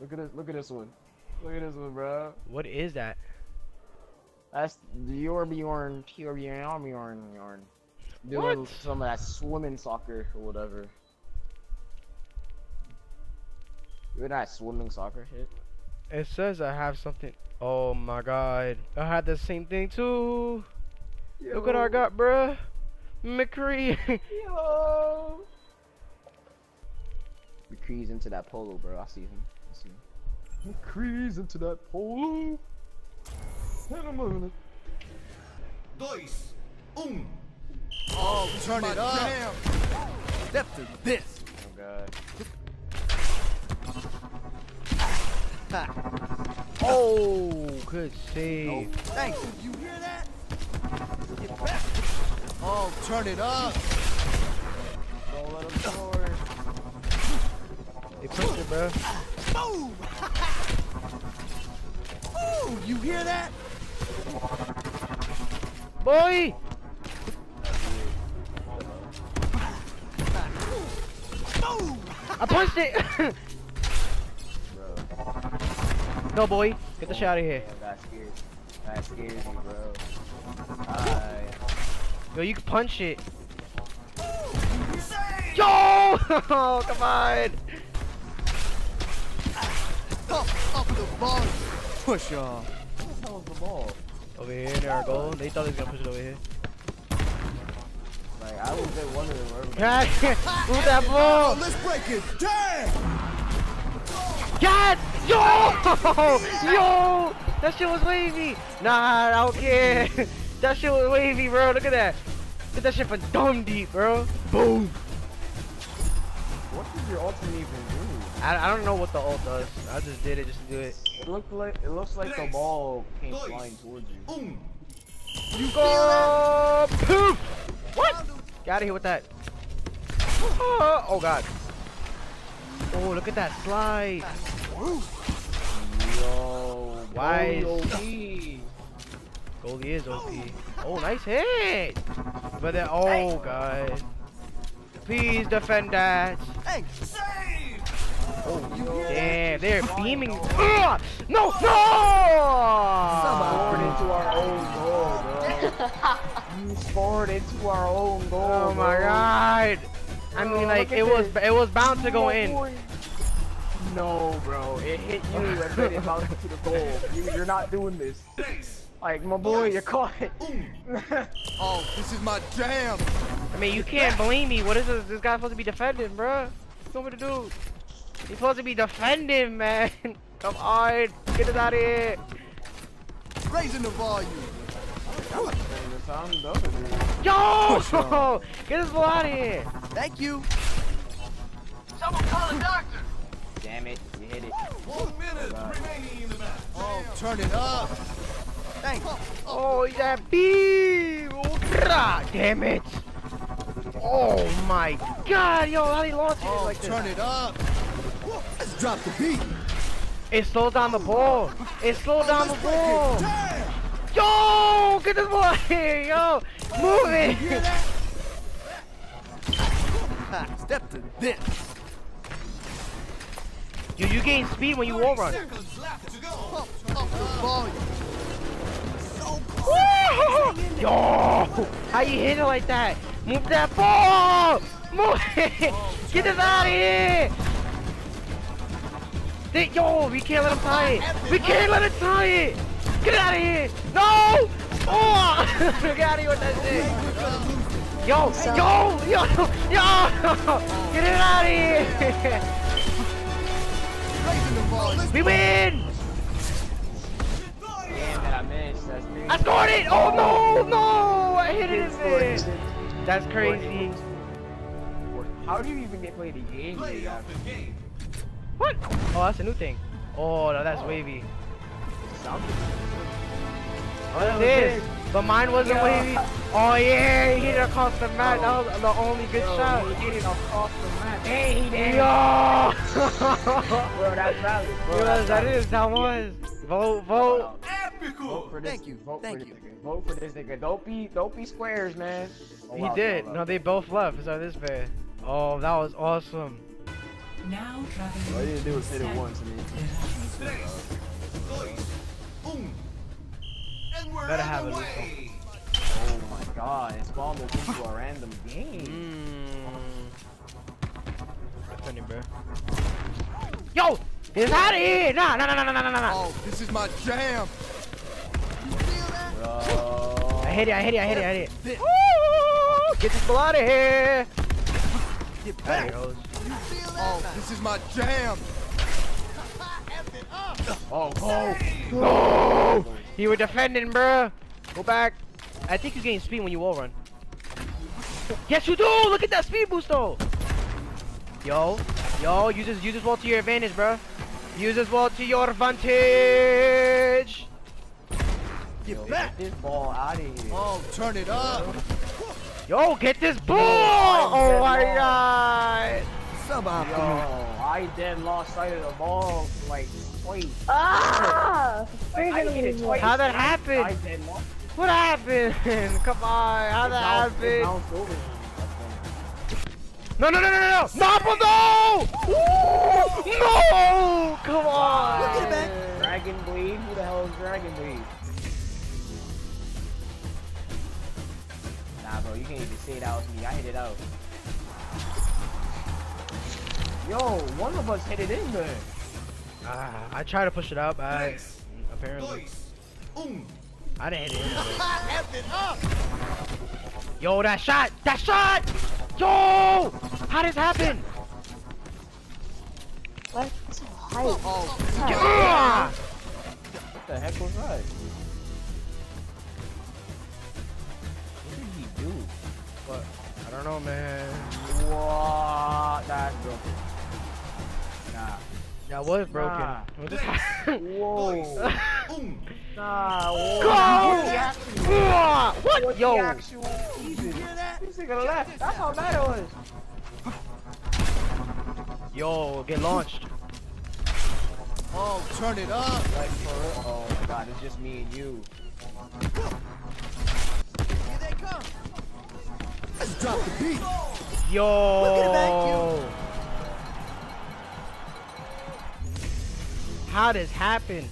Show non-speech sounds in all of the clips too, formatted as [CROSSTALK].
Look at this. Look at this one. Look at this one, bro. What is that? That's the Torbjorn, Torbjorn, Bjorn, Bjorn. Doing What? some of that swimming soccer or whatever. Doing that swimming soccer shit. It says I have something. Oh my god. I had the same thing too. Look what I got, bruh. McCree. [LAUGHS] Yo. McCree's into that polo, bro. I see him. I see him. Into that polo. Hit him on it. dois, um. Oh, turn it up. Step to this. Oh god. [LAUGHS] oh, good save. Thanks. You hear that? Get back. Oh, turn it up. Don't let him score. They pushed it, bro. Boom. [LAUGHS] Ooh, you hear that? Boy! Boom. I punched it! no, boy. Get the shot out of here. Damn, that scared. That scares me, bro. Alright. Yo, you can punch it. Yo! [LAUGHS] Come on! Up, up the ball. Push off. What the hell is the ball? Over here, near our goal. They thought they was gonna push it over here. Like, I was there wondering where God, move that ball! let's break it. Damn. God! Yo! [LAUGHS] Yo! That shit was wavy! Nah, I don't care. [LAUGHS] That shit was wavy, bro. Look at that. Get that shit for dumb deep, bro. Boom! What does your ultimate even do? I, I don't know what the ult does. I just did it just to do it. It looked like it looks like the ball came dois, flying towards you. Um. You go! Poof! What? Get out of here with that. Oh, oh god. Oh, look at that slide. Yo, Why Goldie is- OP. Goalie is OP. Oh, nice hit. But then, oh god. Please defend that. Thanks. Save! Oh, you hear that? Damn, they're beaming. Ugh! No, Scored no! into our own goal, bro. [LAUGHS] you scored into our own goal. Oh my bro. god. I Bro, mean, like it at was, it was bound to go No, in. No, bro. It hit you and then it bounced to the goal. You, you're not doing this. Três, Like, my boy, you caught it. um. [LAUGHS] Oh, this is my jam. I mean, you can't blame me. What is this? This guy's supposed to be defending, bruh. What you want me to do? He's supposed to be defending, man. [LAUGHS] Come on, get us out of here. Raising the volume. I'm done with it. Yo! Push [LAUGHS] on. Get us out of here. Thank you. Someone call a doctor! Damn it, you hit it. One minute remaining in the match. Oh, turn it up. Thanks. Oh, that beam! Oh, damn it! Oh my god, yo, how he launches it Oh, like this? turn it up. Let's drop the beat. It slowed down the ball. It slowed oh, down the ball. Yo, get this ball here, [LAUGHS] yo, move You it. hear that? Ha, Step to this. Yo, you gain speed when you wall run. Yo, how you hit it like that? Move that ball. Move it. Oh. Get this out of here. They- Yo, we can't let him tie it. We can't let him tie it. Get out of here. No. Oh, get out of here with that shit. Yo, yo, yo, yo. Get it out of here. Raising the volume. We win. I scored it. Oh no, no. I hit it in there. That's crazy. How do you even get played the game? Play dude? the game. What? Oh, that's a new thing. Oh, no, that's wavy. Sounds Oh, that is. But mine wasn't Yeah. wavy. Oh yeah, he hit it across the mat. That was the only good Yo, shot. he hit it across the mat. Hey, he did. Yo! Bro, [LAUGHS] that's valid. Bro, Yo, that's that valid. is, that was. Vote, vote. Vote Épico! for this. Thank you, Vote thank for you. this nigga. Vote for this nigga. Don't be, don't be squares, man. Oh, He wow, did. No, they both left. So this bad. Oh, that was awesome. Now All you didn't do was hit it once and then Tres, dos, un. And we're Better have it. Oh my god, it's spawned us into a random game. Hmm. Defending, bro. Yo! Get out of here! Nah, nah, nah, nah, nah, nah, nah, nah. Oh, this is my jam. You feel that? Bro. I hit it, I hit it, I hit it, I hit it. Woo! Get this ball out of here! Get back. it. You feel that? Oh, this is my jam. F. Oh, oh, oh. go! No! You were defending, bruh. Go back. I think you gain speed when you wall run. Yes, you do. Look at that speed boost, though. Yo, yo, use this, use this wall to your advantage, bruh. Use this wall to your advantage. Yo, Get back. Get this ball out of here. Oh, turn it up. Yo, get this ball. I'm Oh my wrong. god. Suboptimal. Yo, I dead lost sight of the ball like twice. Ah! Like, I hit it twice. How'd that I happen? dead lost. What happened? [LAUGHS] Come on, how'd It that bounced- it happen? bounced over him. No, no, no, no, no, no! Mappa, no! Ooh, no! Come on! Look at it, man. Dragon Blade? Who the hell is Dragon Blade? Nah, bro, you can't even say that was me. I hit it out. Yo, one of us hit it in there. Ah, I tried to push it up, but I, Tres, apparently dos. I didn't hit it. in there. [LAUGHS] It up. Yo, that shot! That shot! Yo! How did this happen? What? So hype. Oh, Yeah! What the heck was that? Don't know, man. What? That's broken. Nah. That was broken. Nah. What just happened? [LAUGHS] Whoa. Nah, whoa. Go! What's the actual- What? what's Yo! the actual reason? hear that? This nigga left. That's how bad it was. Yo, get launched. Oh, turn it up. Like for real. Oh my god, it's just me and you. Here they come. Let's drop the beat. Yo! Look at it back, How this happen?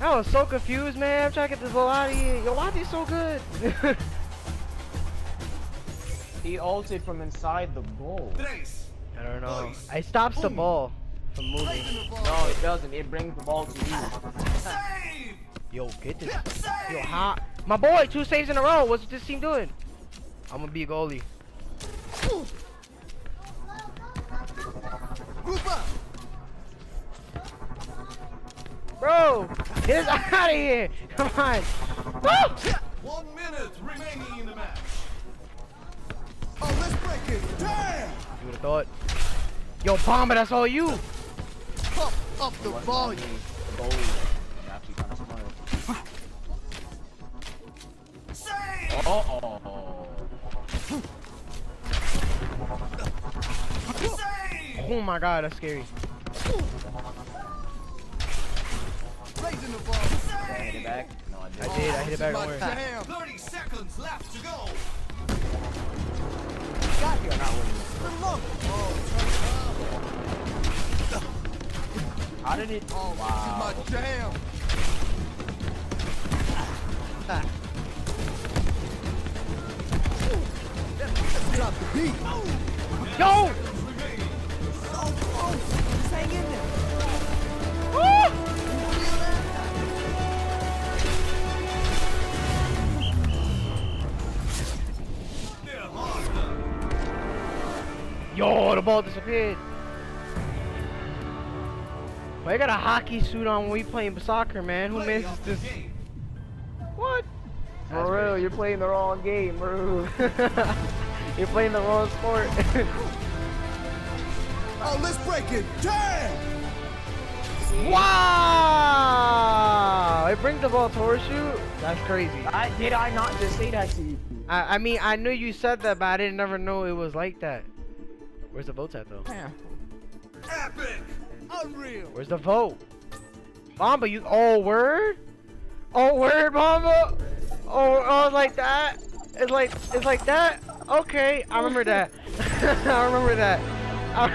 I was so confused, man. I'm trying to get this ball out of here. Yo, why is he so good? [LAUGHS] He ulted from inside the goal. I don't know. I stops the ball from moving. Placing the ball. No, it doesn't. It brings the ball to you. Yo, get this. Yo, how? My boy, two saves in a row. What's this team doing? I'm gonna be a goalie. Bro, get us [LAUGHS] out of here. Come on. One minute remaining in the match. Oh, let's break it. Damn. You would've thought. Yo, Bomber, that's all you. Pump up the volume. Uh-oh. Save. Oh my god, that's scary. Raising the ball. Did I hit it back? No, I I didn't. did, I hit it back. Don't worry. jam. 30 seconds left to go. Got here, not winning. The look. Oh, turn it up. How did it? Oh, wow. this is my jam. Drop the beat. Yo! So close. Just hang in there. Woo! Feel that? They're hard done. Yo, the ball disappeared. But I got a hockey suit on when we playing soccer, man. Who misses this? What? For real, you're playing the wrong game, bro. [LAUGHS] You're playing the wrong sport. [LAUGHS] Oh, let's break it. Damn. wow! It brings the ball towards you? That's crazy. I, did I not just say that to you? I, I mean, I knew you said that, but I didn't never know it was like that. Where's the votes at, though? Epic. Unreal. Where's the vote? Bomba, you. Oh, word? Oh, word, Bomba? Oh, oh, like that? It's like, it's like that? Okay, I remember that. [LAUGHS] I remember that. I,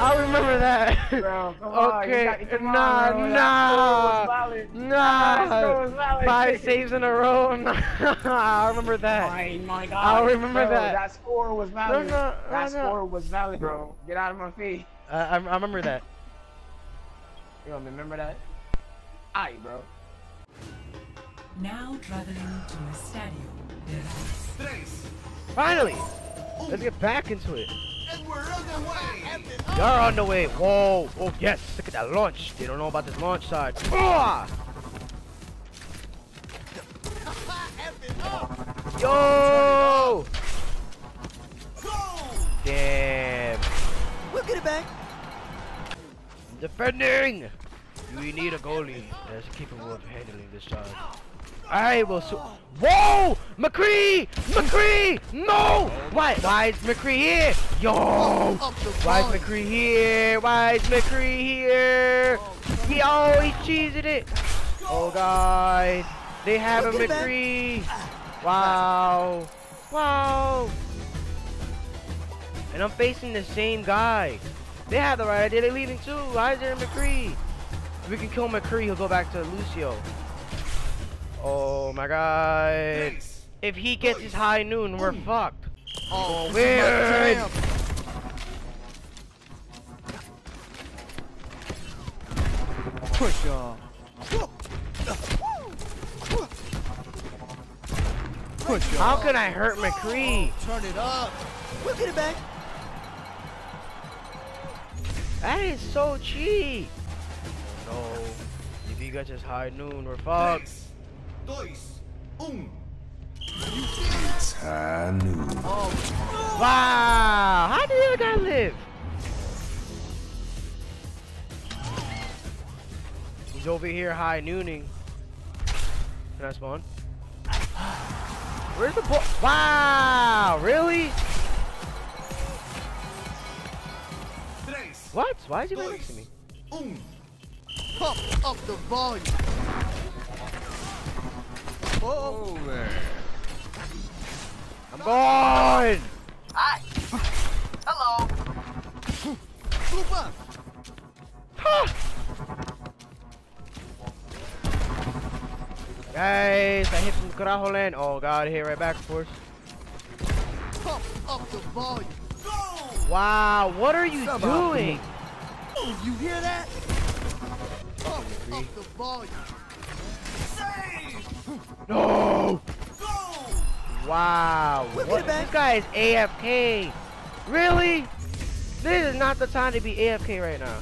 I remember that. Bro, come on, okay, got- come on, nah, bro, that nah, score was. That nah. score was valid. Five saves in a row. [LAUGHS] Nah, I remember that. My, my God. I'll remember bro, that. That score was valid. no, no, that no. score was valid, bro. Get out of my face. I, I, I remember that. You don't remember that? Aight, bro. Now traveling to Estádio das Rãs. Tres. Finally, let's get back into it. And we're underway. You're on the way. Whoa. Oh yes. Look at that launch. They don't know about this launch side. Ah! Yo! Damn. We'll get it back. Defending! We need a goalie that's capable of handling this job. I will so Whoa! McCree! McCree! No! Why? Why is McCree here? Yo! Why is. McCree here? Why is McCree here? He always cheesing it. Oh god. They have a. McCree. Wow. Wow. And I'm facing the same guy. They have the right idea. They're leaving too. Why is there a McCree? If we can kill McCree, he'll go back to Lucio. Oh my god. If he gets his high noon, we're fucked. Oh, weird. Push on. Push on. How can I hurt McCree? Turn it up. We'll get it back. That is so cheap. No. If he gets his high noon, we're fucked. Tres. Dois. Um. Wow. How did the other guy live? He's over here high nooning. Can I spawn? Where's the ball? Wow. Really? What? Why is he right next to me? Um. Pump up the volume. Oh, I'm gone. move up. Guys, I hit from Carajo land. Oh god, I hit right back, of course. Pump up the volume. Go. Wow, what are you Come doing? Oh, you hear that? Pump up the volume. Save. No! Go. Wow. We'll What, this guy is AFK. Really? This is not the time to be AFK right now.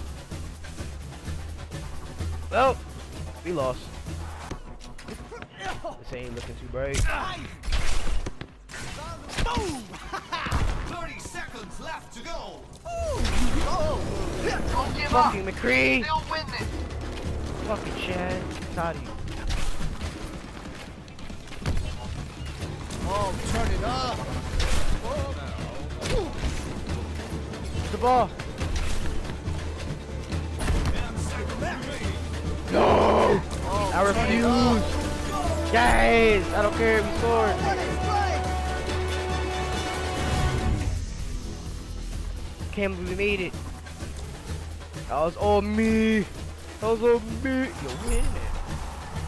Well, we lost. This ain't looking too bright. Boom. 30 seconds left to go. Fucking McCree. Fucking Chad. Tired Oh, turn it up. The ball. No! I refuse. Guys, I don't care if we scored. What is play? Can't believe we made it. That was all me. That was all me. Yo, win it.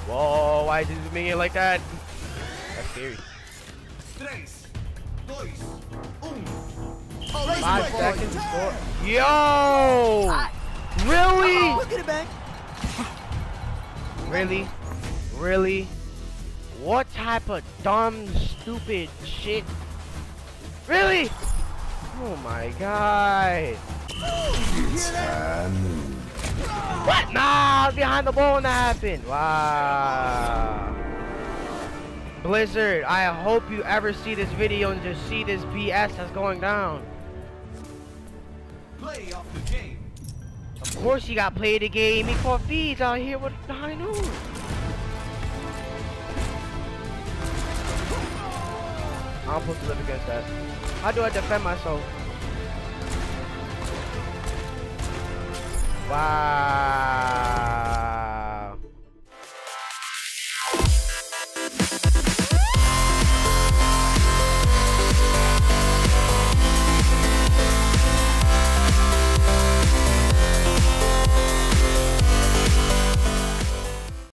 Whoa, why is this minion like that? That's scary. Tres. Dois. Um. Oh, raise Five back, seconds boys. before. Yo! Really? We'll get it back. Really? Really? What type of dumb, stupid shit? Really? Oh my god. What? Nah, behind the ball when that happened. Wow. Blizzard, I hope you ever see this video and just see this BS that's going down. Play off the game. Of course he got played the game. He caught feeds out here with the high noon. I'm supposed to live against that. How do I defend myself? Wow.